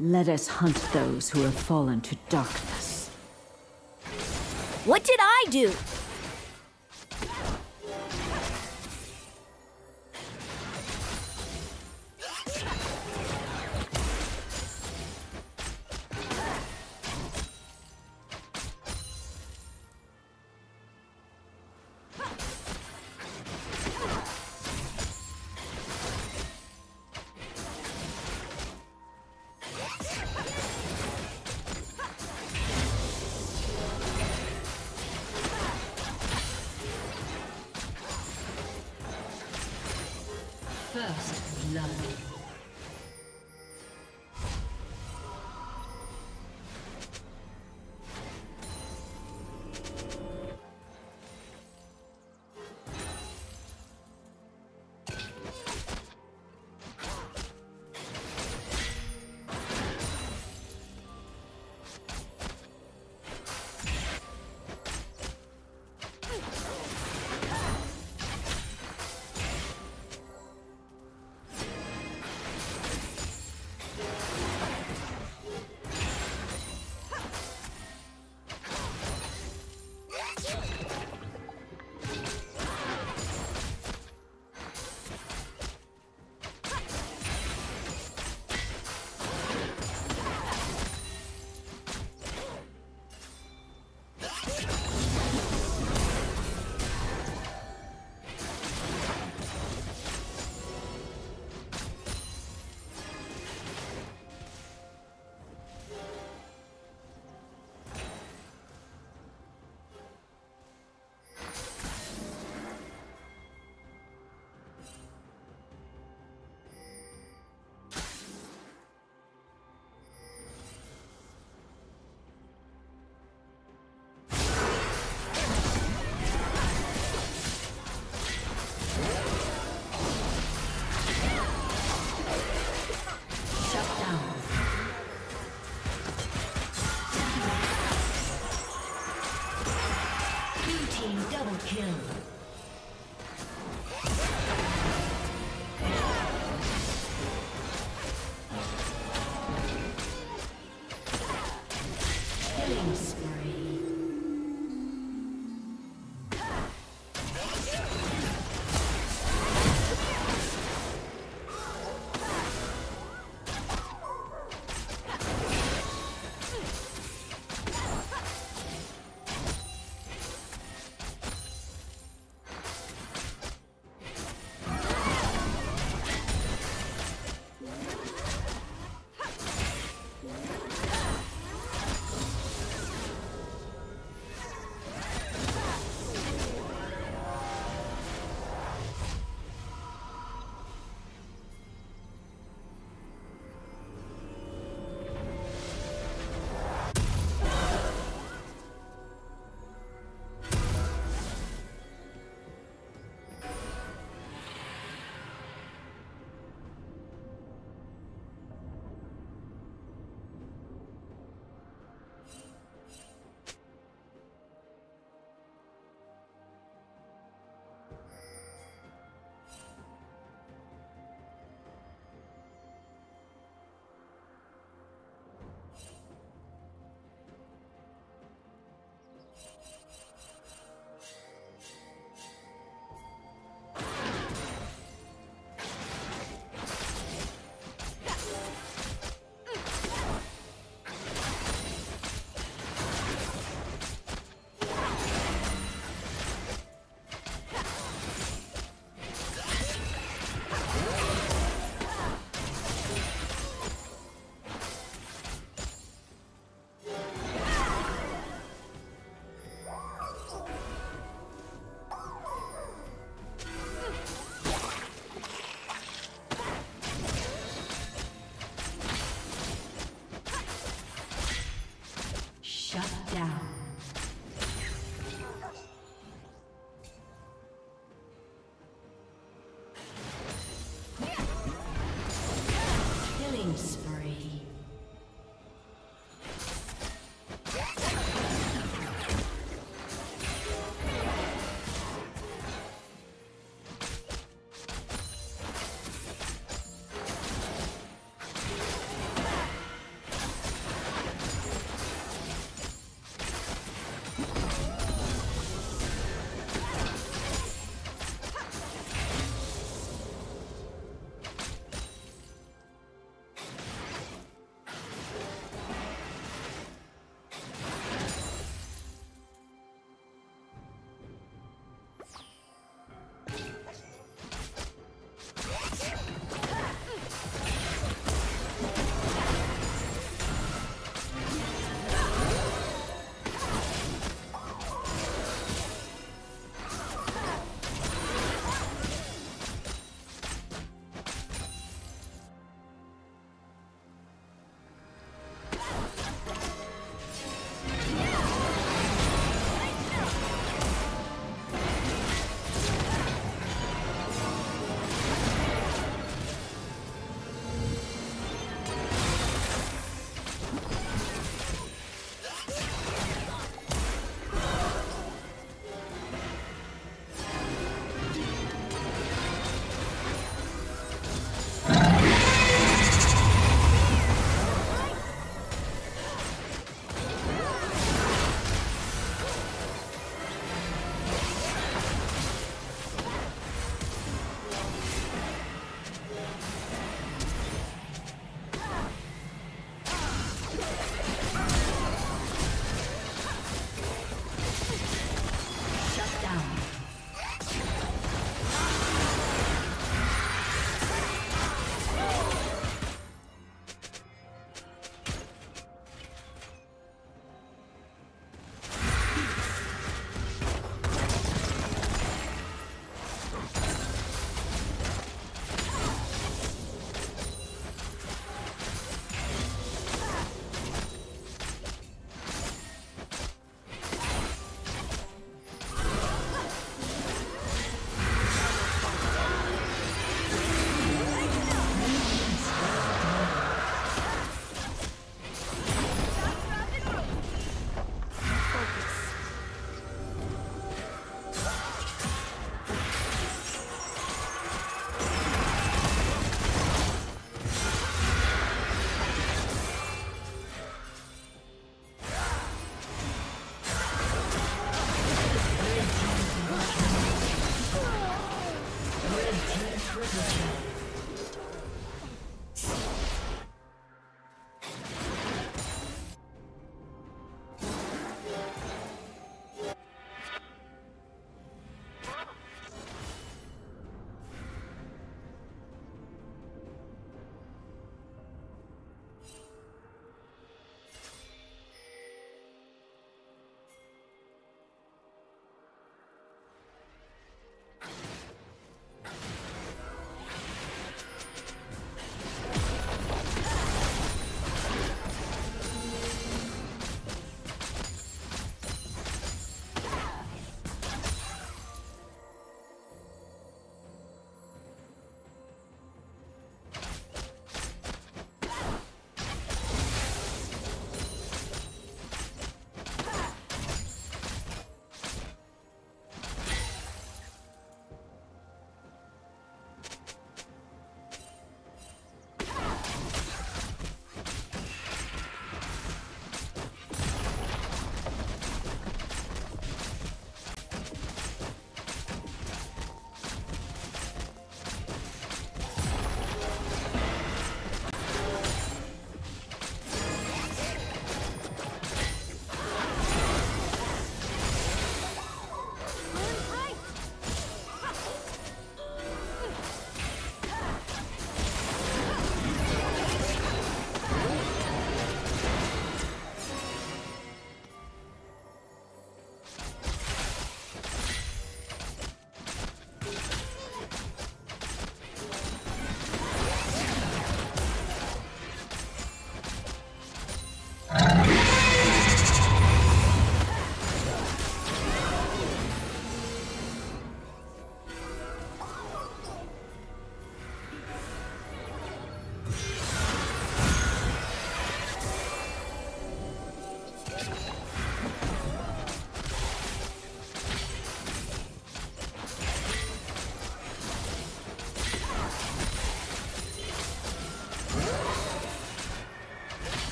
Let us hunt those who have fallen to darkness. What did I do?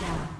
down.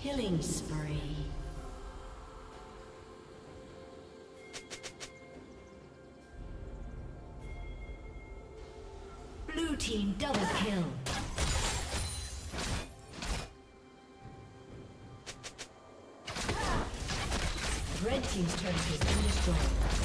Killing spree. Blue team double kill. Red team's turret to destroyed.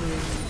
Slain the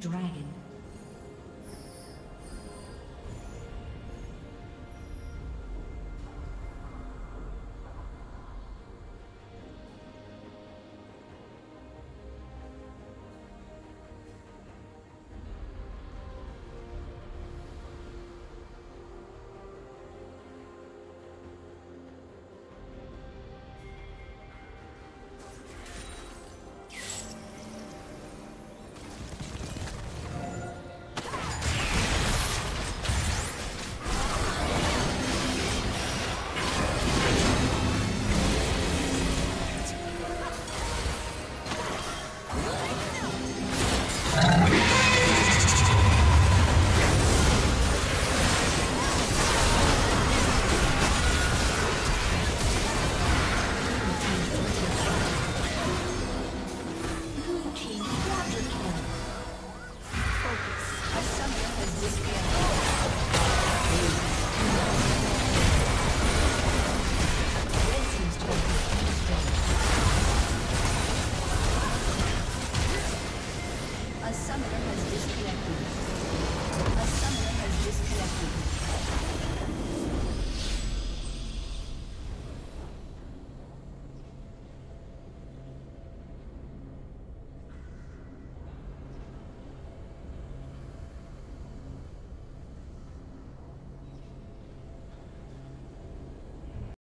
Dragon.